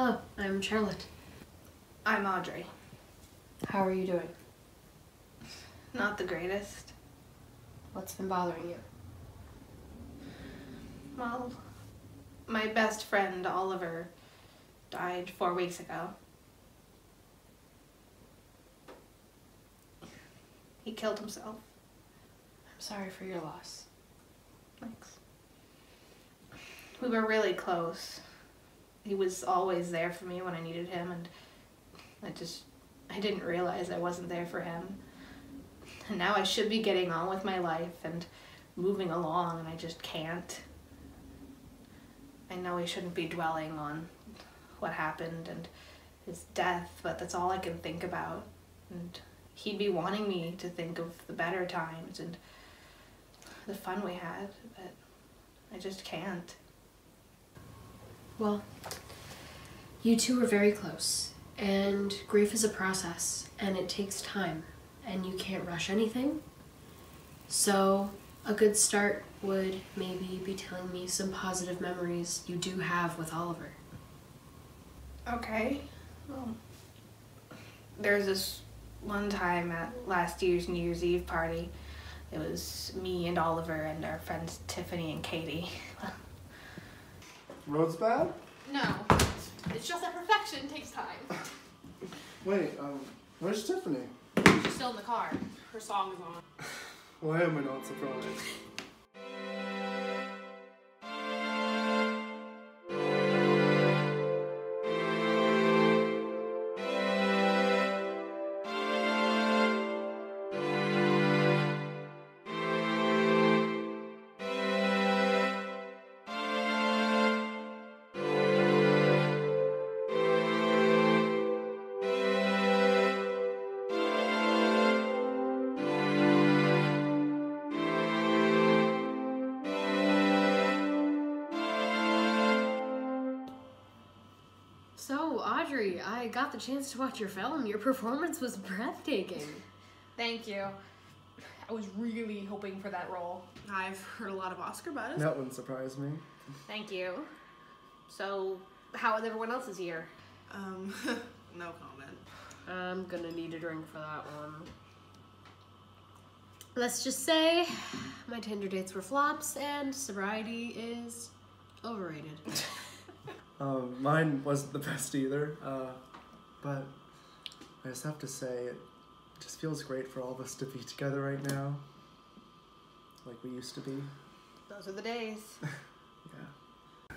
Hello, I'm Charlotte. I'm Audrey. How are you doing? Not the greatest. What's been bothering you? Well, my best friend Oliver died four weeks ago. He killed himself. I'm sorry for your loss. Thanks. We were really close. He was always there for me when I needed him, and I just, I didn't realize I wasn't there for him. And now I should be getting on with my life and moving along, and I just can't. I know I shouldn't be dwelling on what happened and his death, but that's all I can think about. And he'd be wanting me to think of the better times and the fun we had, but I just can't. Well, you two are very close, and grief is a process, and it takes time, and you can't rush anything. So, a good start would maybe be telling me some positive memories you do have with Oliver. Okay. Well, there's this one time at last year's New Year's Eve party. It was me and Oliver and our friends Tiffany and Katie. Road's bad? No, it's just that perfection takes time. Wait, um, where's Tiffany? She's still in the car. Her song is on. Why am I not surprised? So, Audrey, I got the chance to watch your film. Your performance was breathtaking. Thank you. I was really hoping for that role. I've heard a lot of Oscar buzz. That wouldn't surprise me. Thank you. So, how was everyone else's year? Um, no comment. I'm gonna need a drink for that one. Let's just say my Tinder dates were flops and sobriety is overrated. Um, mine wasn't the best either, uh, but I just have to say it just feels great for all of us to be together right now, like we used to be. Those are the days. Yeah.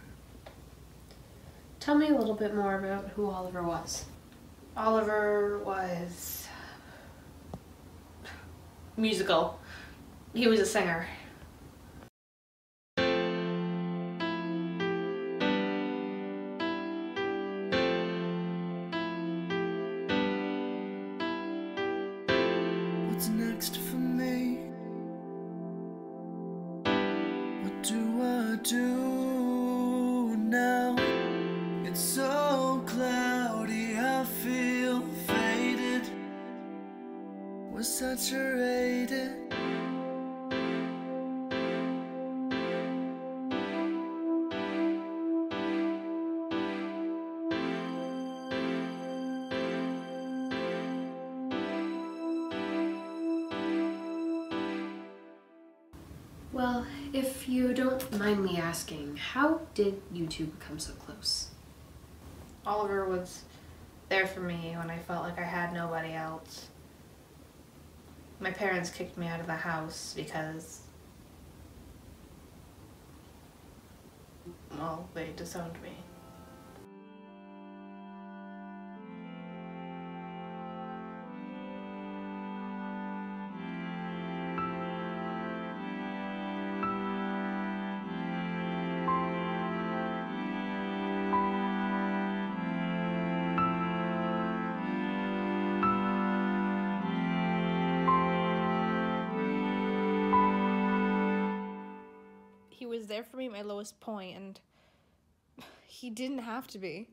Tell me a little bit more about who Oliver was. Oliver was musical. He was a singer. Do I do now? It's so cloudy, I feel faded. We're saturated. Well, if you don't mind me asking, how did you two become so close? Oliver was there for me when I felt like I had nobody else. My parents kicked me out of the house because, well, they disowned me. He was there for me at my lowest point, and he didn't have to be.